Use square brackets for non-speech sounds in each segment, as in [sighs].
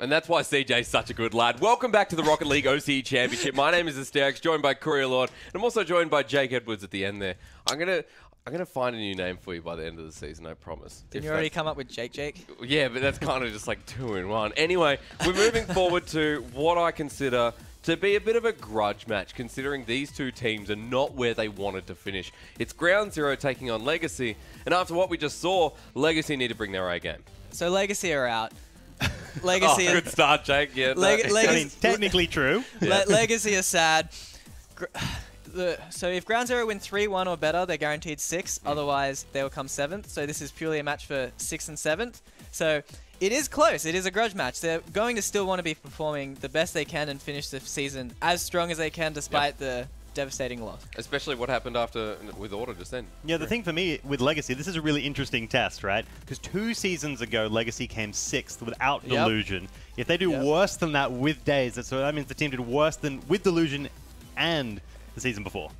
And that's why CJ's such a good lad. Welcome back to the Rocket League OCE Championship. My name is Asterix, joined by Courier Lord, and I'm also joined by Jake Edwards at the end there. I'm gonna I'm gonna find a new name for you by the end of the season, I promise. Did If you already come up with Jake Jake? Yeah, but that's kind of just like two in one. Anyway, we're moving forward to what I consider to be a bit of a grudge match, considering these two teams are not where they wanted to finish. It's Ground Zero taking on Legacy, and after what we just saw, Legacy need to bring their A game. So Legacy are out. [laughs] Oh, Legacy, good start, Jake. Yeah, Leg- no- leg- I mean, technically true. Le- Legacy is sad. [sighs] The, so if Ground Zero win 3-1 or better, they're guaranteed 6. Mm. Otherwise, they will come 7th. So this is purely a match for 6th and 7th. So it is close. It is a grudge match. They're going to still want to be performing the best they can and finish the season as strong as they can despite the devastating loss. Especially what happened after with Order just then. Yeah, the thing for me with Legacy, this is a really interesting test, right? Because two seasons ago, Legacy came sixth without Yep. Delusion. If they do Yep. worse than that with Days, so that means the team did worse than with Delusion and the season before.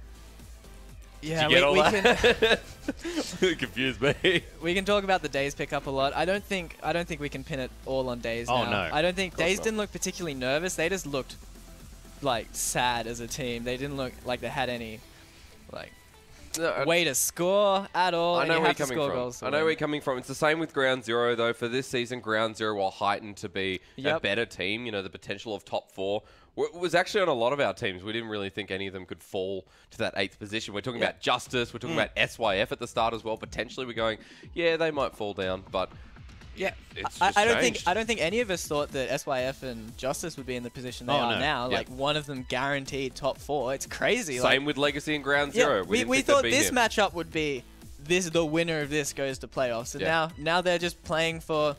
Yeah, Did you get all we, we can [laughs] that? Confused me. we can talk about the days pickup a lot. I don't think I don't think we can pin it all on days. Oh, now. no. I don't think days not. didn't look particularly nervous. They just looked like sad as a team. They didn't look like they had any like No, way to score at all. I know where you're coming from. goals I know where you're coming from. It's the same with Ground Zero, though. For this season, Ground Zero, while heightened to be a better team, you know, the potential of top four was actually on a lot of our teams. We didn't really think any of them could fall to that eighth position. We're talking Yeah. about Justice. We're talking mm. about SYF at the start as well. Potentially, we're going, yeah, they might fall down, but Yeah, it's I, just I don't think. I don't think any of us thought that SYF and Justice would be in the position they Oh, are no. now. Yeah. Like one of them guaranteed top four. It's crazy. like, same with Legacy and Ground Yeah, Zero. we, we thought this here. matchup would be this the winner of this goes to playoffs, and Yeah. now now they're just playing for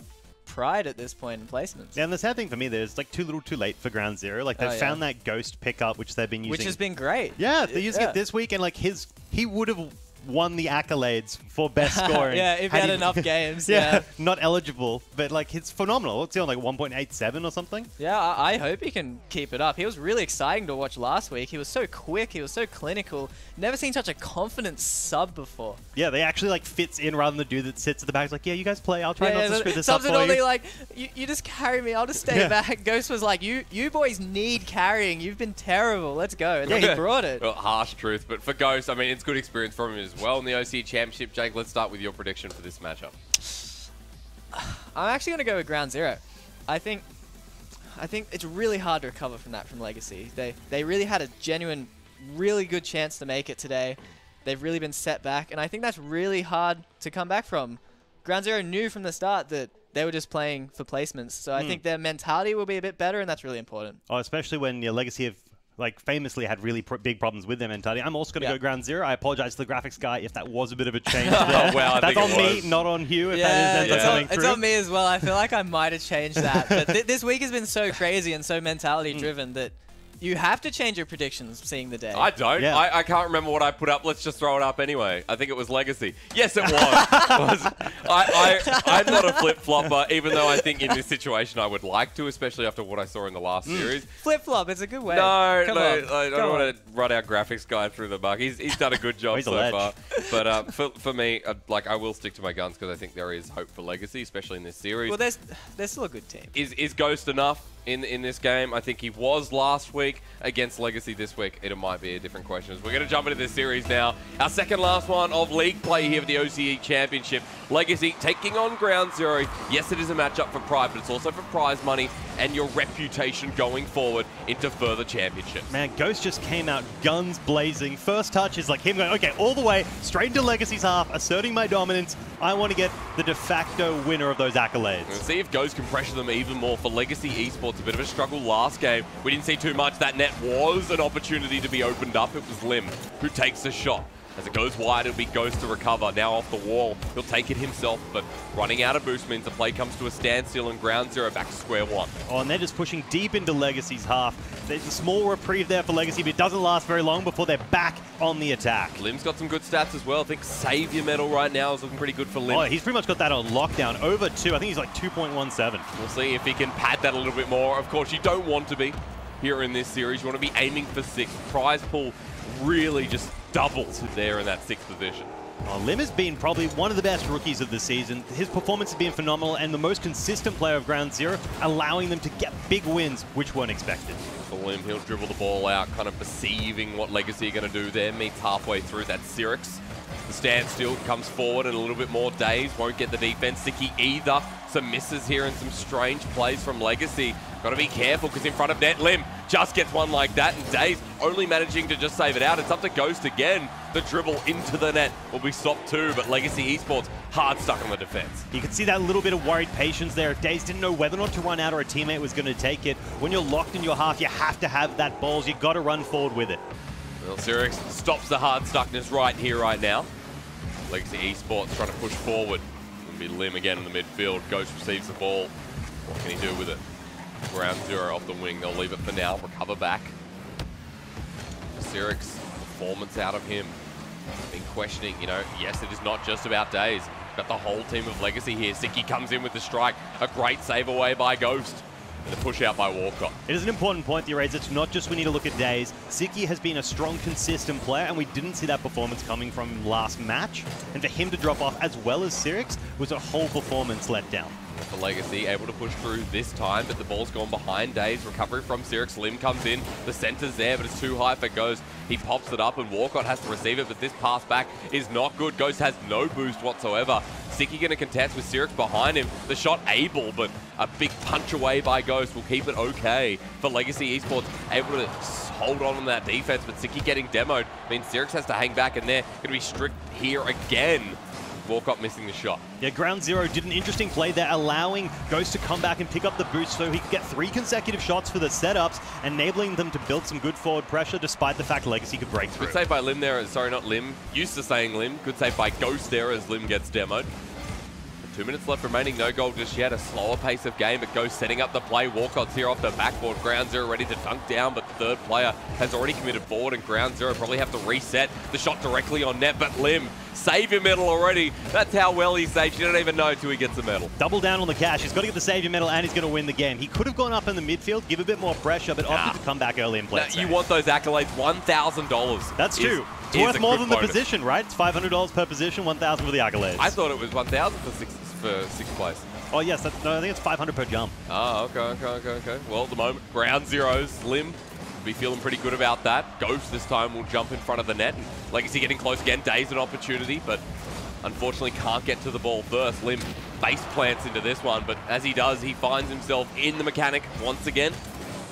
pride at this point in placements, Yeah, and the sad thing for me, there's like too little too late for Ground Zero. Like they've Oh, yeah. found that Ghost pickup, which they've been using. which has been great. Yeah, they're using Yeah. it this week, and like his, he would have won the accolades for best [laughs] scoring. yeah, if he had enough [laughs] games. Yeah, [laughs] not eligible, but like it's phenomenal. It's on like 1.87 or something. yeah. I, I hope he can keep it up. He was really exciting to watch last week. He was so quick. He was so clinical. Never seen such a confident sub before. Yeah, they actually like fits in rather than the dude that sits at the back. He's like, yeah, you guys play. I'll try Yeah, not yeah, to screw this up subs for would all you. like, you, you just carry me. I'll just stay Yeah. back. Ghost was like, you you boys need carrying. You've been terrible. Let's go. And then Yeah. he brought it. Well, harsh truth, but for Ghost, I mean, it's good experience from him as well in the OC Championship. Jake, let's start with your prediction for this matchup. I'm actually going to go with Ground Zero. I think I think it's really hard to recover from that from Legacy. They they really had a genuine, really good chance to make it today. They've really been set back, and I think that's really hard to come back from. Ground Zero knew from the start that they were just playing for placements, so I Hmm. think their mentality will be a bit better, and that's really important. Oh, especially when your Legacy have like famously had really pr- big problems with their mentality. I'm also going to Yeah. go Ground Zero. I apologize to the graphics guy if that was a bit of a change. [laughs] Oh, there. well, I that's think on it me, not on Hugh. If yeah, that is, yeah. that's it's, on, it's on me as well. I feel like I might have changed that, but th- this week has been so [laughs] crazy and so mentality Hmm. driven that you have to change your predictions seeing the day. I don't. Yeah. I, I can't remember what I put up. Let's just throw it up anyway. I think it was Legacy. Yes, it was. [laughs] Was- I, I, I'm not a flip flopper, even though I think in this situation I would like to, especially after what I saw in the last series. Flip flop, is a good way. No, Come no, on. I, I don't want to run our graphics guy through the muck. He's, he's done a good job so ledge. far. [laughs] But uh, for, for me, uh, like I will stick to my guns because I think there is hope for Legacy, especially in this series. Well, there's there's still a good team. is is Ghost enough in in this game? I think he was last week against Legacy this week. It might be a different question. We're going to jump into this series now. Our second last one of league play here for the OCE Championship. Legacy taking on Ground Zero. Yes, it is a matchup for pride, but it's also for prize money and your reputation going forward into further championships. Man, Ghost just came out guns blazing. First touch is like him going, okay, all the way, straight into Legacy's half, asserting my dominance. I want to get the de facto winner of those accolades. See if Ghost can pressure them even more. For Legacy Esports, a bit of a struggle last game. We didn't see too much. That net was an opportunity to be opened up. It was Lim who takes the shot. As it goes wide, it'll be Ghost to recover. Now off the wall. He'll take it himself, but running out of boost means the play comes to a standstill and ground zero back to square one. Oh, and they're just pushing deep into Legacy's half. There's a small reprieve there for Legacy, but it doesn't last very long before they're back on the attack. Lim's got some good stats as well. I think Savior medal right now is looking pretty good for Lim. Oh, he's pretty much got that on lockdown. Over two. I think he's like 2.17. We'll see if he can pad that a little bit more. Of course, you don't want to be here in this series. You want to be aiming for six. Prize pool really just doubles there in that sixth position. Oh, Lim has been probably one of the best rookies of the season. His performance has been phenomenal and the most consistent player of Ground Zero, allowing them to get big wins, which weren't expected. For Lim, he'll dribble the ball out, kind of perceiving what Legacy are going to do there. Meets halfway through that Sirix. The standstill comes forward and a little bit more days. Won't get the defense sticky either. Some misses here and some strange plays from Legacy. Got to be careful because in front of net, Lim just gets one like that and Days only managing to just save it out. It's up to Ghost again. The dribble into the net will be stopped too, but Legacy Esports hard stuck on the defense. You can see that little bit of worried patience there. Days didn't know whether or not to run out or a teammate was going to take it. When you're locked in your half, you have to have that balls. You've got to run forward with it. Well, Sirix stops the hard stuckness right here, right now. Legacy Esports trying to push forward. It'll be Lim again in the midfield. Ghost receives the ball. What can he do with it? Ground zero off the wing. They'll leave it for now. Recover back. Sirix, performance out of him. Been questioning, you know, yes, it is not just about days. Got the whole team of Legacy here. Siki comes in with the strike. A great save away by Ghost. And a push out by Walcott. It is an important point raise. It's not just we need to look at days. Siki has been a strong, consistent player, and we didn't see that performance coming from last match. And for him to drop off as well as Sirix was a whole performance let down for Legacy, able to push through this time, but the ball's gone behind Days. Recovery from Sirix. Lim comes in. The center's there, but it's too high for Ghost. He pops it up, and Walcott has to receive it, but this pass back is not good. Ghost has no boost whatsoever. Siki going to contest with Sirix behind him. The shot able, but a big punch away by Ghost will keep it okay for Legacy Esports. Able to hold on on that defense, but Siki getting demoed means Sirix has to hang back, and they're going to be strict here again Walcott missing the shot. Yeah, Ground Zero did an interesting play there, allowing Ghost to come back and pick up the boost so he could get three consecutive shots for the setups, enabling them to build some good forward pressure despite the fact Legacy could break through. Good save by Lim there. Sorry, not Lim. Used to saying Lim. Good save by Ghost there as Lim gets demoed. Two minutes left remaining, no goal just yet. A slower pace of game, but Ghost setting up the play. Walcott's here off the backboard. Ground Zero ready to dunk down, but third player has already committed board, and Ground Zero probably have to reset the shot directly on net. But Lim, savior medal already. That's how well he saves. You don't even know until he gets the medal. Double down on the cash. He's got to get the savior medal, and he's going to win the game. He could have gone up in the midfield, give a bit more pressure, but nah. opted to come back early and play. Nah, you want those accolades? $1,000. That's true. It's worth more than bonus. the position, right? It's $500 per position, 1000 for the accolades. I thought it was 1000 for six for sixth place. Oh, yes. That, no, I think it's 500 per jump. Oh, okay, okay, okay, okay. Well, at the moment, ground zeros, Lim be feeling pretty good about that. Ghost this time will jump in front of the net. And Legacy getting close again. Days an opportunity, but unfortunately can't get to the ball first. Lim face plants into this one, but as he does, he finds himself in the mechanic once again.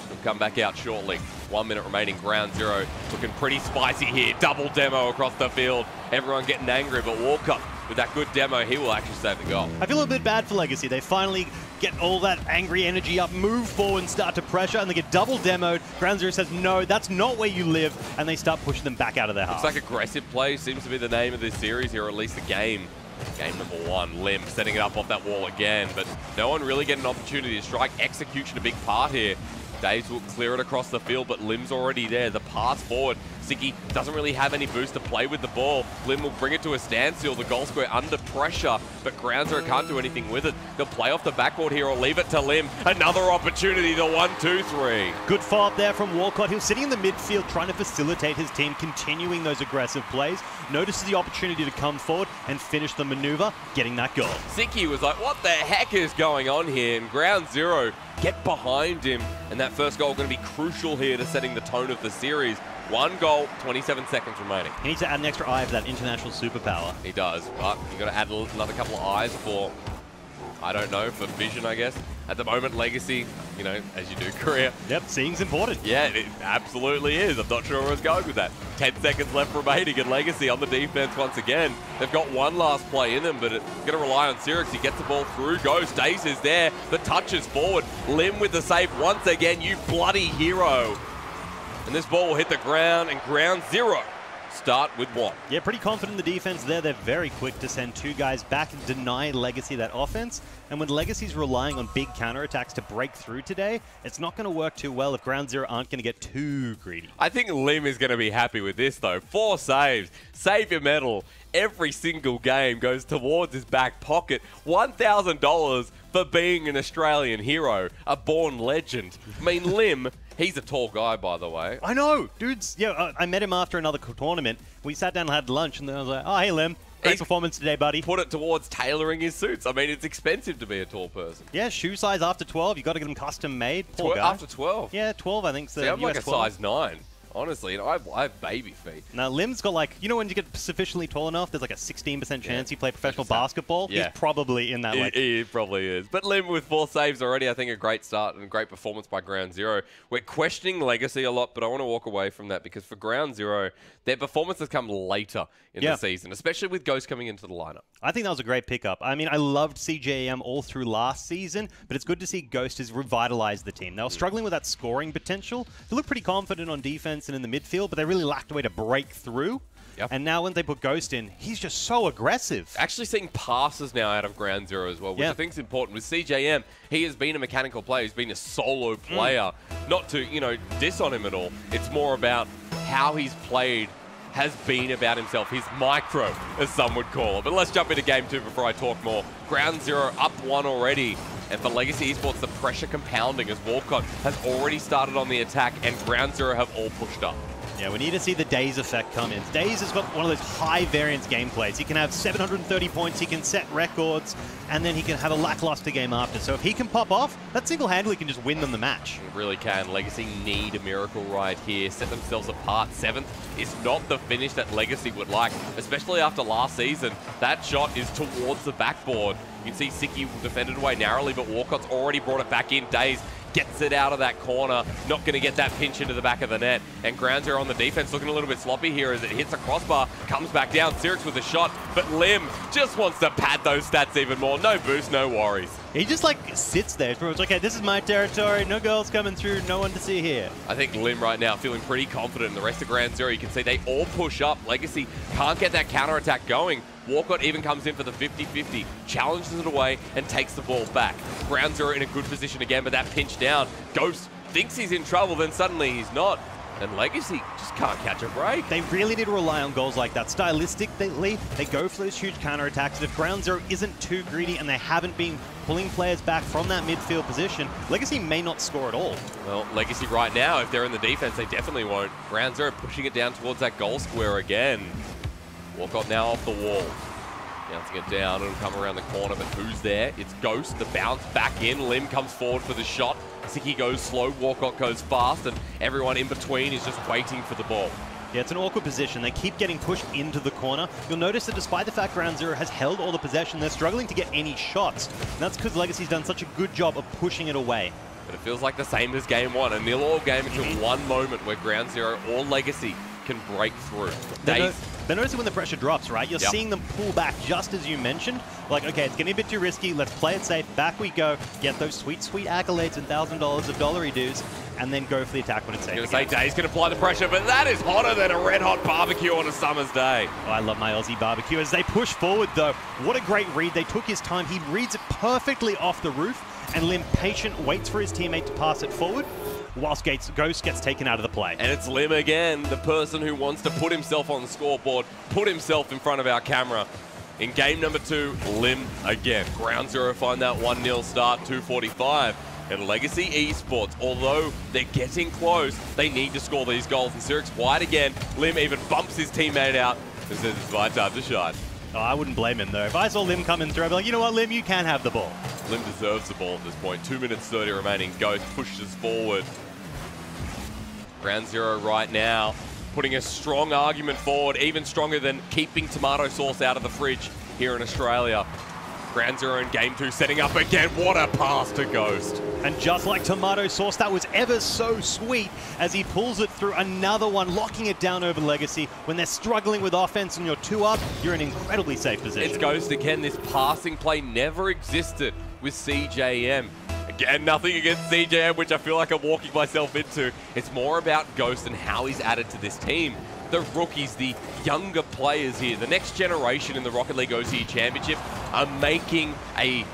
He'll come back out shortly. One minute remaining, ground zero. Looking pretty spicy here. Double demo across the field. Everyone getting angry, but Walker with that good demo, he will actually save the goal. I feel a bit bad for Legacy. They finally get all that angry energy up, move forward and start to pressure, and they get double demoed. Ground Zero says, no, that's not where you live, and they start pushing them back out of their half. Looks like aggressive play seems to be the name of this series here, or at least the game. Game number one, Lim setting it up off that wall again, but no one really getting an opportunity to strike. Execution a big part here. Days will clear it across the field, but Lim's already there. The pass forward. Siki doesn't really have any boost to play with the ball. Lim will bring it to a standstill. The goal square under pressure, but Ground Zero can't do anything with it. They'll play off the backboard here or leave it to Lim. Another opportunity to one, two, three. Good follow-up there from Walcott. He was sitting in the midfield trying to facilitate his team, continuing those aggressive plays. Notices the opportunity to come forward and finish the maneuver, getting that goal. Siki was like, what the heck is going on here? And Ground Zero get behind him. And that first goal going to be crucial here to setting the tone of the series. One goal, 27 seconds remaining. He needs to add an extra eye for that international superpower. He does, but you got to add another couple of eyes for, I don't know, for vision, I guess. At the moment, Legacy, you know, as you do [laughs] career. Yep, seeing's important. Yeah, it absolutely is. I'm not sure where I was going with that. 10 seconds left remaining and Legacy on the defense once again. They've got one last play in them, but it's going to rely on Sirix. He gets the ball through. Ghost Ace is there. The touch is forward. Lim with the save once again. You bloody hero. And this ball will hit the ground and ground zero start with one. Yeah, pretty confident in the defense there. They're very quick to send two guys back and deny Legacy that offense. And when Legacy's relying on big counterattacks to break through today, it's not going to work too well if Ground Zero aren't going to get too greedy. I think Lim is going to be happy with this, though. Four saves, save your medal. Every single game goes towards his back pocket. $1,000 for being an Australian hero, a born legend. I mean, Lim He's a tall guy, by the way. I know, dudes. Yeah, uh, I met him after another tournament. We sat down and had lunch, and then I was like, "Oh, hey, Lim." Great He's performance today, buddy. put it towards tailoring his suits. I mean, it's expensive to be a tall person. Yeah, shoe size after 12. you got to get them custom made. Poor Tw- guy. after 12. Yeah, 12, I think. So See, I'm like US a 12. size 9, honestly, and I have, I have baby feet. Now, Lim's got like, you know, when you get sufficiently tall enough, there's like a 16% chance you play professional basketball. yeah. He's probably in that. Like, he probably is. But Lim with four saves already, I think a great start and a great performance by Ground Zero. We're questioning Legacy a lot, but I want to walk away from that because for Ground Zero, their performance has come later in Yeah. the season, especially with Ghost coming into the lineup. I think that was a great pickup. I mean, I loved CJM all through last season, but it's good to see Ghost has revitalized the team. They were struggling with that scoring potential. They looked pretty confident on defense and in the midfield, but they really lacked a way to break through. Yep. And now when they put Ghost in, he's just so aggressive. Actually seeing passes now out of Ground Zero as well, which Yeah. I think is important. With CJM, he has been a mechanical player. He's been a solo Hmm. player. Not to, you know, diss on him at all. It's more about how he's played has been about himself. His micro, as some would call it. But let's jump into game two before I talk more. Ground Zero up one already. And for Legacy Esports, the pressure compounding as Walcott has already started on the attack and Ground Zero have all pushed up. Yeah, we need to see the Days effect come in. Days has got one of those high variance gameplays. He can have 730 points, he can set records, and then he can have a lackluster game after. So if he can pop off, that single-handedly can just win them the match. It really can. Legacy need a miracle right here, set themselves apart. Seventh is not the finish that Legacy would like, especially after last season. That shot is towards the backboard. You can see Siki defended away narrowly, but Walcott's already brought it back in. Days gets it out of that corner, not going to get that pinch into the back of the net. And Ground Zero on the defense looking a little bit sloppy here as it hits a crossbar, comes back down. Sirix with a shot, but Lim just wants to pad those stats even more. No boost, no worries. He just like sits there. It's like, okay, this is my territory. No girls coming through. No one to see here. I think Lim right now feeling pretty confident. The rest of Ground Zero, you can see they all push up. Legacy can't get that counter attack going. Walcott even comes in for the 50-50, challenges it away, and takes the ball back. Ground Zero in a good position again, but that pinch down. Ghost thinks he's in trouble, then suddenly he's not. And Legacy just can't catch a break. They really need to rely on goals like that. Stylistically, they go for those huge counterattacks. And if Ground Zero isn't too greedy and they haven't been pulling players back from that midfield position, Legacy may not score at all. Well, Legacy right now, if they're in the defense, they definitely won't. Ground Zero pushing it down towards that goal square again. Walcott now off the wall. Bouncing it down, it'll come around the corner, but who's there? It's Ghost, the bounce back in. Lim comes forward for the shot. Siki goes slow, Walcott goes fast, and everyone in between is just waiting for the ball. Yeah, it's an awkward position. They keep getting pushed into the corner. You'll notice that despite the fact Ground Zero has held all the possession, they're struggling to get any shots. And that's because Legacy's done such a good job of pushing it away. But it feels like the same as game one, a nil-all game until mm-hmm. one moment where Ground Zero or Legacy can break through. Days- they're noticing when the pressure drops, right? You're Yep. seeing them pull back just as you mentioned. Like, okay, it's getting a bit too risky. Let's play it safe. Back we go. Get those sweet, sweet accolades and $1,000 of dollary dues, and then go for the attack when it's safe. I'm going to say. Days can apply the pressure, but that is hotter than a red-hot barbecue on a summer's day. Oh, I love my Aussie barbecue. As they push forward, though, what a great read. They took his time. He reads it perfectly off the roof, and Lim patient waits for his teammate to pass it forward, whilst Gates, Ghost gets taken out of the play. And it's Lim again, the person who wants to put himself on the scoreboard, put himself in front of our camera. In game number two, Lim again. Ground Zero find that 1-0 start, 245. And Legacy Esports, although they're getting close, they need to score these goals. And Sirix wide again. Lim even bumps his teammate out and says it's my time to shine. Oh, I wouldn't blame him, though. If I saw Lim coming through, I'd be like, you know what, Lim, you can have the ball. Lim deserves the ball at this point. Two minutes 30 remaining. Ghost pushes forward. Ground zero right now, putting a strong argument forward, even stronger than keeping tomato sauce out of the fridge here in Australia. Ground zero in game two, setting up again. What a pass to Ghost. And just like tomato sauce, that was ever so sweet as he pulls it through another one, locking it down over Legacy. When they're struggling with offense and you're two up, you're in an incredibly safe position. It's Ghost again. This passing play never existed with CJM. Again, nothing against CJM, which I feel like I'm walking myself into. It's more about Ghost and how he's added to this team. The rookies, the younger players here, the next generation in the Rocket League OCE Championship are making a,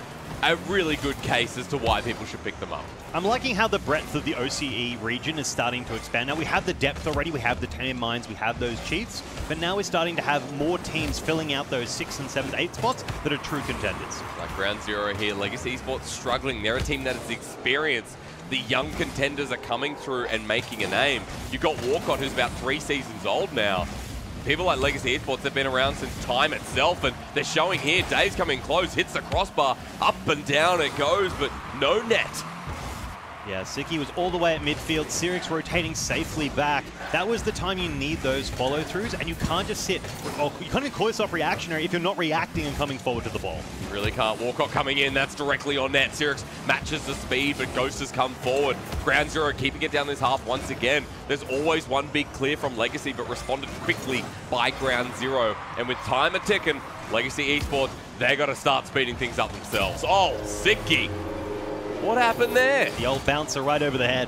a really good case as to why people should pick them up. I'm liking how the breadth of the OCE region is starting to expand. Now we have the depth already, we have the Tainted Minds, we have those Chiefs, but now we're starting to have more teams filling out those six and seven, eight spots that are true contenders. Like Ground Zero here, Legacy Esports struggling. They're a team that is experienced. The young contenders are coming through and making a name. You've got Walcott, who's about three seasons old now. people like Legacy Esports have been around since time itself, and they're showing here. Dave's coming close, hits the crossbar, up and down it goes, but no net. Yeah, Siki was all the way at midfield, Sirix rotating safely back. That was the time you need those follow-throughs, and you can't just sit, or you can't even call yourself reactionary if you're not reacting and coming forward to the ball. You really can't. Walcott coming in, that's directly on net. Sirix matches the speed, but Ghost has come forward. Ground Zero keeping it down this half once again. There's always one big clear from Legacy, but responded quickly by Ground Zero. And with time a ticking, Legacy Esports, they got to start speeding things up themselves. Oh, Siki what happened there? The old bouncer right over the head.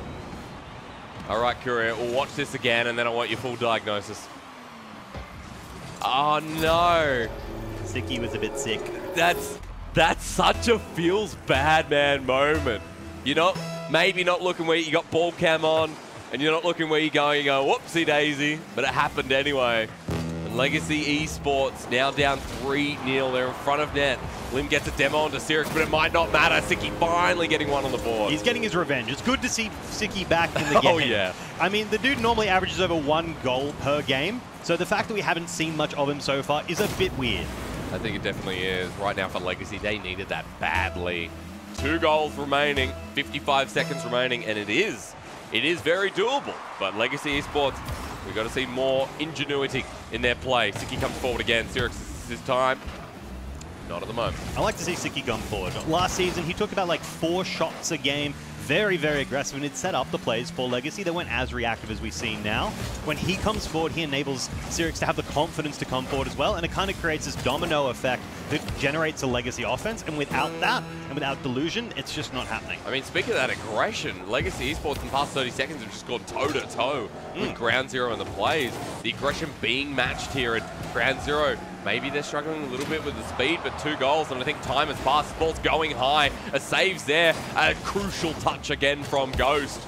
All right, Courier, we'll watch this again, and then I want your full diagnosis. Oh, no. Siki was a bit sick. That's that's such a feels bad man moment. You're not maybe not looking where you got ball cam on, and you're not looking where you're going. You go whoopsie daisy, but it happened anyway. Legacy Esports now down 3-0. They're in front of net. Lim gets a demo onto Sirix, but it might not matter. Siki finally getting one on the board. He's getting his revenge. It's good to see Siki back in the [laughs] game. oh, yeah. I mean, the dude normally averages over one goal per game, so the fact that we haven't seen much of him so far is a bit weird. I think it definitely is. Right now for Legacy, they needed that badly. Two goals remaining, 55 seconds remaining, and it is. It is very doable, but Legacy Esports We've got to see more ingenuity in their play. Siki comes forward again. Sirix, is his time. Not at the moment. I like to see Siki come forward. Last season, he took about like four shots a game very, very aggressive, and it set up the plays for Legacy. They weren't as reactive as we see now. When he comes forward, he enables Sirix to have the confidence to come forward as well, and it kind of creates this domino effect that generates a Legacy offense, and without that, and without Delusion, it's just not happening. I mean, speaking of that aggression, Legacy Esports in the past 30 seconds have just gone toe-to-toe -to -toe mm. with Ground Zero in the plays. The aggression being matched here, and Ground Zero Maybe they're struggling a little bit with the speed, but two goals, and I think time has passed. Ball's going high. A save's there. A crucial touch again from Ghost.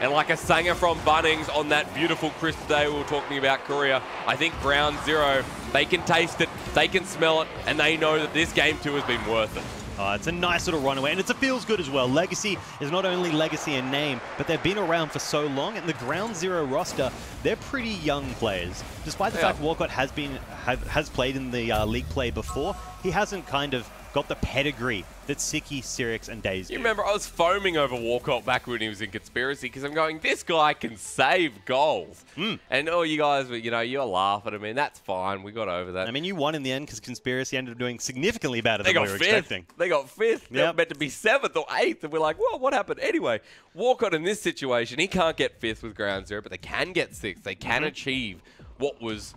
And like a sanger from Bunnings on that beautiful crisp day we were talking about Korea, I think Ground Zero, they can taste it, they can smell it, and they know that this game too has been worth it. Uh, it's a nice little runaway, and it's a feels good as well. Legacy is not only legacy in name, but they've been around for so long, and the Ground Zero roster, they're pretty young players. Despite the yeah. fact Walcott has been have, has played in the uh, league play before, he hasn't kind of got the pedigree that Siki, Sirix, and Days You remember, I was foaming over Walcott back when he was in Conspiracy because I'm going, this guy can save goals. Mm. And all you guys, were, you know, you're laughing at me. That's fine. We got over that. I mean, you won in the end because Conspiracy ended up doing significantly better they than we were fifth. expecting. They got fifth. Yep. They were meant to be seventh or eighth. And we're like, well, what happened? Anyway, Walcott in this situation, he can't get fifth with ground zero, but they can get sixth. They can mm -hmm. achieve what was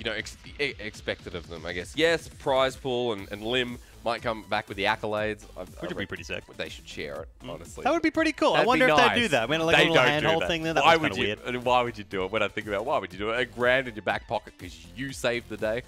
you know, ex expected of them, I guess. Yes, prize pool and, and Lim might come back with the accolades. I, Which would be pretty sick. They should share it, mm. honestly. That would be pretty cool. That'd I wonder if nice. they do that. I mean, like they a little handhold thing there. That why would you? Weird. Why would you do it? When I think about it, why would you do it? A grand in your back pocket because you saved the day.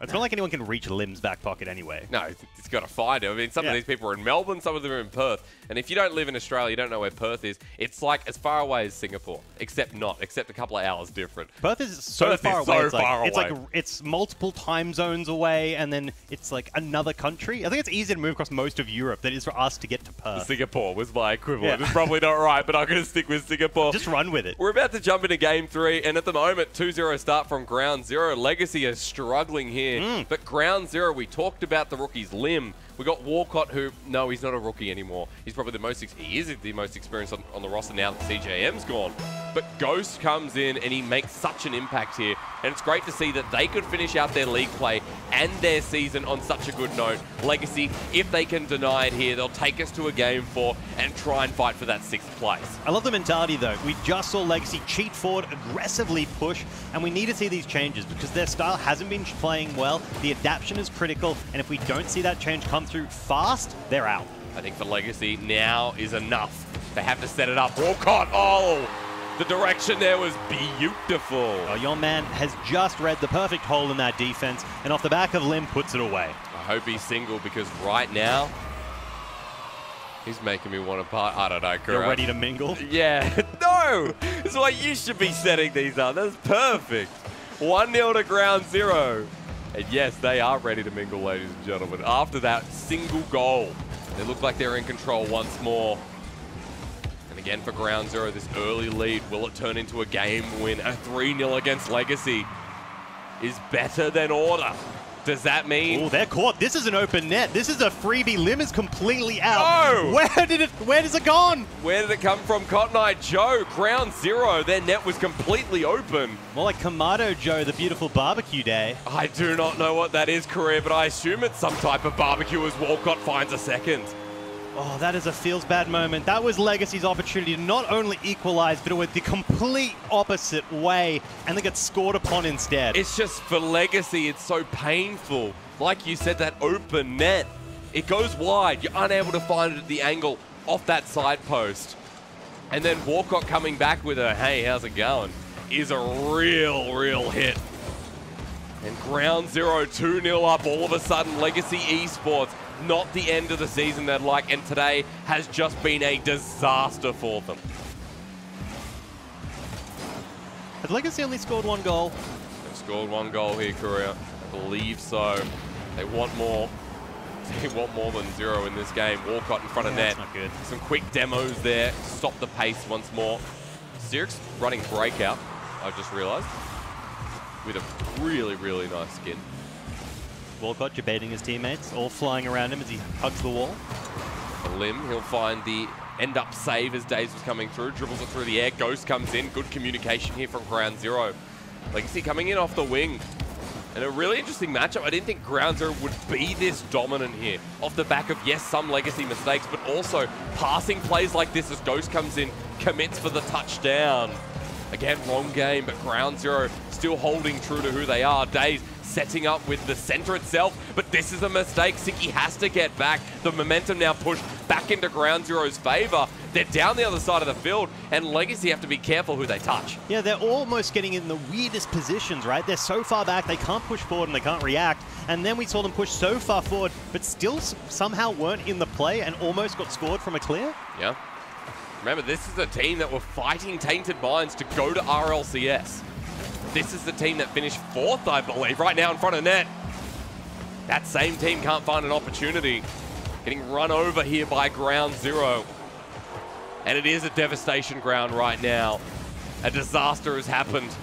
It's not like anyone can reach Lim's back pocket anyway. No, it's got to find it. I mean, some yeah. of these people are in Melbourne, some of them are in Perth. And if you don't live in Australia, you don't know where Perth is. It's like as far away as Singapore, except not, except a couple of hours different. Perth is so Perth far is away. So it's like, far it's like it's multiple time zones away, and then it's like another country. I think it's easier to move across most of Europe than it is for us to get to Perth. Singapore was my equivalent. Yeah. It's probably not right, but I'm going to stick with Singapore. Just run with it. We're about to jump into game three, and at the moment, 2-0 start from Ground Zero. Legacy is struggling here, mm. but Ground Ground zero, we talked about the rookies. Lim, we got Walcott, who, no, he's not a rookie anymore. He's probably the most, he is the most experienced on, on the roster now that CJM's gone. But Ghost comes in and he makes such an impact here. And it's great to see that they could finish out their league play and their season on such a good note. Legacy, if they can deny it here, they'll take us to a game four and try and fight for that sixth place. I love the mentality, though. We just saw Legacy cheat forward, aggressively push, and we need to see these changes because their style hasn't been playing well. The adaptation is critical, and if we don't see that change come through fast, they're out. I think for Legacy, now is enough. They have to set it up. Walcott, oh! The direction there was beautiful. Oh, your man has just read the perfect hole in that defense, and off the back of Lim, puts it away. I hope he's single because right now, he's making me want to part. I don't know, You're ready to mingle? Yeah. [laughs] no! This is why you should be setting these up. That's perfect. 1-0 to ground zero. And yes, they are ready to mingle, ladies and gentlemen. After that single goal, they look like they're in control once more. And again for ground zero, this early lead. Will it turn into a game win? A 3-0 against Legacy. is better than order. Does that mean Oh, they're caught. This is an open net. This is a freebie. Lim is completely out. No! Where did it? Where does it gone? where did it come from? Cotton Eye Joe, ground zero. Their net was completely open. More like Kamado Joe, the beautiful barbecue day. I do not know what that is, Korea, but I assume it's some type of barbecue as Walcott finds a second. Oh, that is a feels bad moment. That was Legacy's opportunity to not only equalize, but it went the complete opposite way, and they get scored upon instead. It's just for Legacy, it's so painful. Like you said, that open net, it goes wide. You're unable to find it at the angle off that side post. And then Walcott coming back with a, hey, how's it going? Is a real, real hit. And ground zero, 2 0 up. All of a sudden, Legacy Esports, not the end of the season they'd like. And today has just been a disaster for them. Has Legacy only scored one goal? They've scored one goal here, Korea. I believe so. They want more. [laughs] They want more than zero in this game. Walcott in front of Yeah, net. that's not good. Some quick demos there. Stop the pace once more. Sirix running breakout, I just realized. With a really, really nice skin. Walcott debating his teammates, all flying around him as he hugs the wall. Lim, he'll find the end up save as Days was coming through. Dribbles it through the air. Ghost comes in. Good communication here from Ground Zero. Legacy coming in off the wing. And a really interesting matchup. I didn't think Ground Zero would be this dominant here. Off the back of, yes, some Legacy mistakes, but also passing plays like this as Ghost comes in, commits for the touchdown. Again, wrong game, but Ground Zero still holding true to who they are. Days setting up with the center itself, but this is a mistake. Siki has to get back. The momentum now pushed back into Ground Zero's favor. They're down the other side of the field, and Legacy have to be careful who they touch. Yeah, they're almost getting in the weirdest positions, right? They're so far back, they can't push forward and they can't react. And then we saw them push so far forward, but still somehow weren't in the play and almost got scored from a clear. Yeah. Remember, this is a team that were fighting Tainted Minds to go to RLCS. This is the team that finished fourth, I believe, right now in front of net. That same team can't find an opportunity. Getting run over here by Ground Zero. And it is a devastation ground right now. A disaster has happened.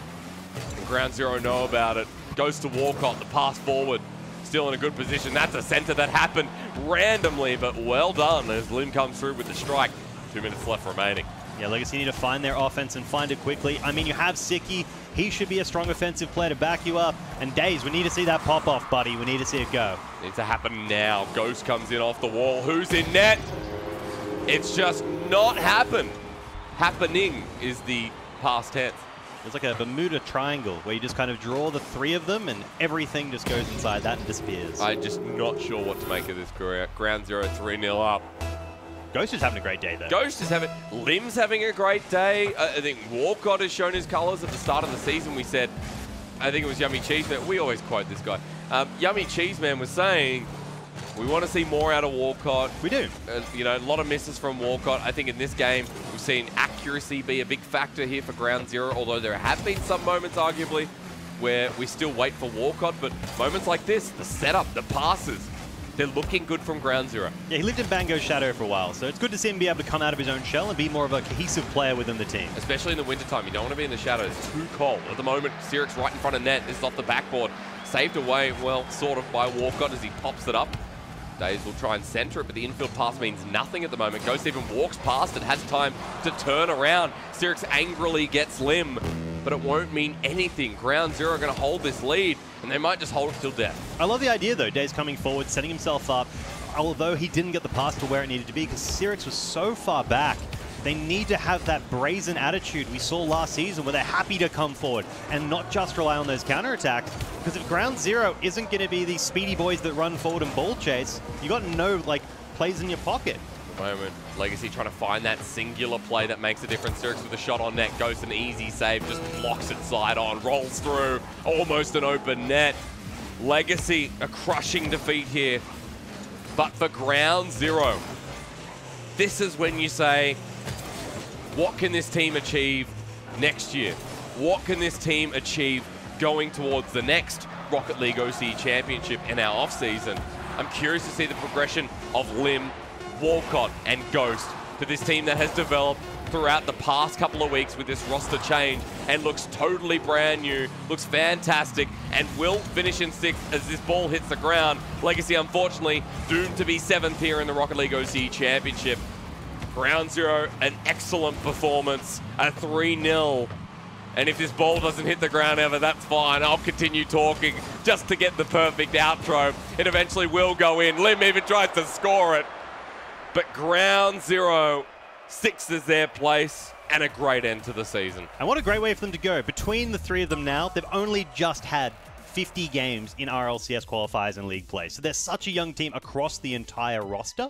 Ground Zero know about it. Goes to Walcott, the pass forward. Still in a good position. That's a center that happened randomly, but well done as Lim comes through with the strike. Two minutes left remaining. Yeah, Legacy need to find their offense and find it quickly. I mean, you have Siki. He should be a strong offensive player to back you up. And Days, we need to see that pop off, buddy. We need to see it go. Needs to happen now. Ghost comes in off the wall. Who's in net? It's just not happened. Happening is the past tense. It's like a Bermuda Triangle where you just kind of draw the three of them and everything just goes inside that and disappears. I'm just not sure what to make of this career. Ground zero, 3 0 up. Ghost is having a great day, though. Ghost is having, Lim's having a great day. Uh, I think Walcott has shown his colours at the start of the season. We said, I think it was Yummy Cheeseman. We always quote this guy. Um, Yummy Cheeseman was saying, we want to see more out of Walcott. We do. Uh, you know, a lot of misses from Walcott. I think in this game, we've seen accuracy be a big factor here for Ground Zero, although there have been some moments, arguably, where we still wait for Walcott, but moments like this, the setup, the passes, they're looking good from Ground Zero. Yeah, he lived in Bango's shadow for a while, so it's good to see him be able to come out of his own shell and be more of a cohesive player within the team. Especially in the wintertime, you don't want to be in the shadows. It's too cold. At the moment, Sirix right in front of net. This is off the backboard. Saved away, well, sort of by Walcott as he pops it up. Days will try and center it, but the infield pass means nothing at the moment. Ghost even walks past it, has time to turn around. Sirix angrily gets Lim, but it won't mean anything. Ground Zero are going to hold this lead, and they might just hold it till death. I love the idea, though. Days coming forward, setting himself up, although he didn't get the pass to where it needed to be because Sirix was so far back. They need to have that brazen attitude we saw last season where they're happy to come forward and not just rely on those counterattacks. Because if Ground Zero isn't going to be these speedy boys that run forward and ball chase, you got no like plays in your pocket. Moment, Legacy trying to find that singular play that makes a difference. Sirix with a shot on net, goes an easy save, just blocks it side on, rolls through, almost an open net. Legacy, a crushing defeat here. But for Ground Zero, this is when you say, what can this team achieve next year? What can this team achieve going towards the next Rocket League OCE Championship in our off-season? I'm curious to see the progression of Lim, Walcott, and Ghost to this team that has developed throughout the past couple of weeks with this roster change and looks totally brand new, looks fantastic, and will finish in sixth as this ball hits the ground. Legacy, unfortunately, doomed to be seventh here in the Rocket League OCE Championship. Ground Zero, an excellent performance, a 3-0 and if this ball doesn't hit the ground ever, that's fine. I'll continue talking just to get the perfect outro. It eventually will go in. Lim even tries to score it. But ground zero, six is their place, and a great end to the season. And what a great way for them to go. Between the three of them now, they've only just had 50 games in RLCS qualifiers and league play. So they're such a young team across the entire roster.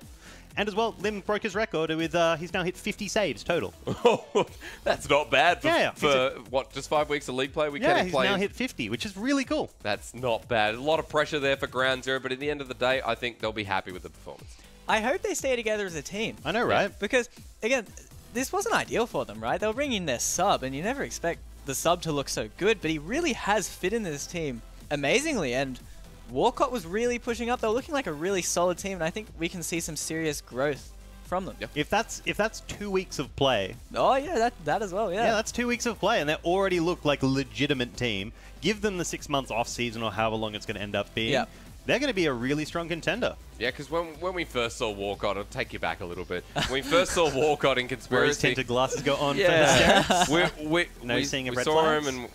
And as well, Lim broke his record with, uh, he's now hit 50 saves total. [laughs] That's not bad for, Yeah, for a- what, just five weeks of league play? We yeah, he's play. now hit 50, which is really cool. That's not bad. A lot of pressure there for ground zero, but at the end of the day, I think they'll be happy with the performance. I hope they stay together as a team. I know, right? Because, again, this wasn't ideal for them, right? They'll bring in their sub, and you never expect the sub to look so good, but he really has fit in this team amazingly, and Walcott was really pushing up. They were looking like a really solid team, and I think we can see some serious growth from them. Yep. If that's if that's two weeks of play, Oh, yeah, that, that as well, yeah. yeah. that's two weeks of play, and they already look like a legitimate team. Give them the six months off season or however long it's going to end up being. Yeah. They're going to be a really strong contender. Yeah, because when, when we first saw Walcott, I'll take you back a little bit. When we first saw [laughs] Walcott in Where his tinted glasses go on Yeah. mascara. [laughs] we, we, No we, seeing we saw flags? him and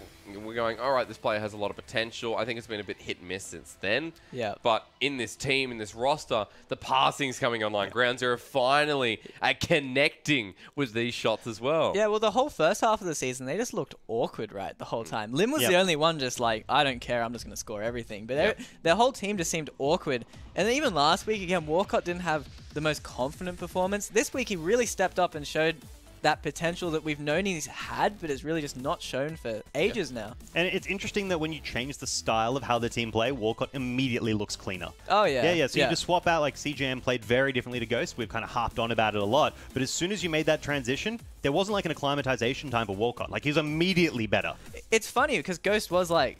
we're going, all right, this player has a lot of potential. I think it's been a bit hit and miss since then. Yeah. But in this team, in this roster, the passing's coming online. Ground Zero finally are connecting with these shots as well. Yeah, well, the whole first half of the season, they just looked awkward, right, the whole mm. time. Lim was Yep. the only one just like, I don't care, I'm just going to score everything. But Yep. their, their whole team just seemed awkward. And then even last week, again, Walcott didn't have the most confident performance. This week, he really stepped up and showed that potential that we've known he's had, but it's really just not shown for ages now. And it's interesting that when you change the style of how the team play, Walcott immediately looks cleaner. Oh, yeah. Yeah, yeah. So Yeah. you just swap out like CJM played very differently to Ghost. We've kind of harped on about it a lot. But as soon as you made that transition, there wasn't like an acclimatization time for Walcott. Like he was immediately better. It's funny because Ghost was like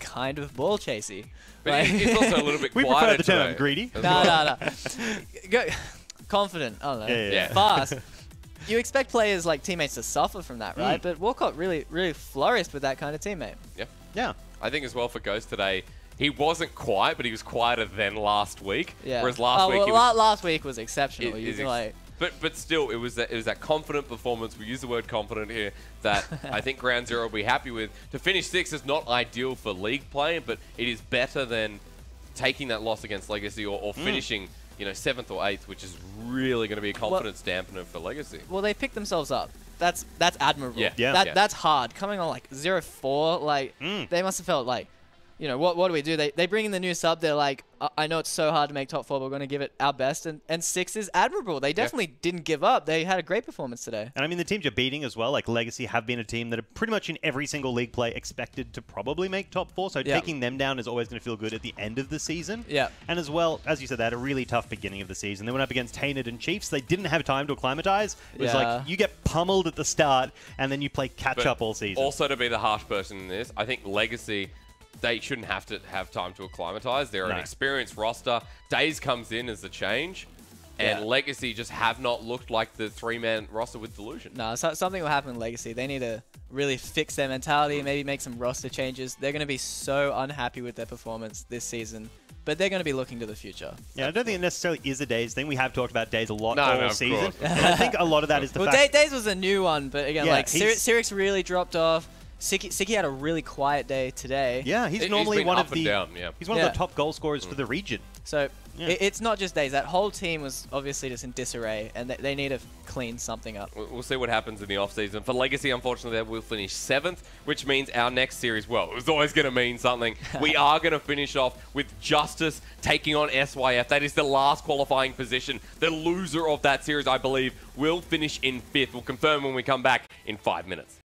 kind of ball chasey. But Like- he- he's also a little bit [laughs] We quieter prefer the term today greedy. as No, well. no, no. Go, confident. I don't know. Yeah, yeah, yeah. Fast. You expect players like teammates to suffer from that, right? Mm. But Walcott really, really flourished with that kind of teammate. Yeah. Yeah. I think as well for Ghost today, he wasn't quiet, but he was quieter than last week. Yeah. Whereas last oh, week well, he was last week was exceptional. It you is can ex- like, But but still, it was that, it was that confident performance. We use the word confident here that [laughs] I think Ground Zero will be happy with. To finish sixth is not ideal for league play, but it is better than taking that loss against Legacy or, Mm. or finishing you know seventh or eighth, which is really going to be a confidence dampener for Legacy. well, they picked themselves up. That's that's admirable. Yeah. Yeah. That Yeah. that's hard. Coming on like 0-4, like Mm. they must have felt like, you know, what what do we do? They they bring in the new sub. They're like, I, I know it's so hard to make top four, but we're going to give it our best. And and six is admirable. They definitely didn't give up. They had a great performance today. And I mean, the teams you're beating as well, like Legacy, have been a team that are pretty much in every single league play expected to probably make top four. So Yeah. taking them down is always going to feel good at the end of the season. Yeah. And as well, as you said, they had a really tough beginning of the season. They went up against Tainted and Chiefs. They didn't have time to acclimatize. It was Yeah. like you get pummeled at the start, and then you play catch But up all season. Also, to be the harsh person in this, I think Legacy, they shouldn't have to have time to acclimatize. They're an experienced roster. Days comes in as the change, and Yeah. Legacy just have not looked like the three-man roster with Delusion. No, so, something will happen in Legacy. They need to really fix their mentality, maybe make some roster changes. They're going to be so unhappy with their performance this season, but they're going to be looking to the future. yeah, I don't think it necessarily is a Days thing. We have talked about Days a lot No, all no, of season. course. I think a lot of that [laughs] is the well, fact. Day- Days was a new one, but again, Yeah, like Syr- he's- Sirix really dropped off. Siki, Siki had a really quiet day today. yeah, he's He- he's normally been one of the down, yeah. he's one Yeah. of the top goal scorers for the mm. region. So Yeah. it, it's not just Days. That whole team was obviously just in disarray, and they, they need to clean something up. We'll we'll see what happens in the offseason. For Legacy, unfortunately, they will finish seventh, which means our next series, well, it was always going to mean something. [laughs] we are going to finish off with Justice taking on SYF. That is the last qualifying position. The loser of that series, I believe, will finish in fifth. We'll confirm when we come back in five minutes.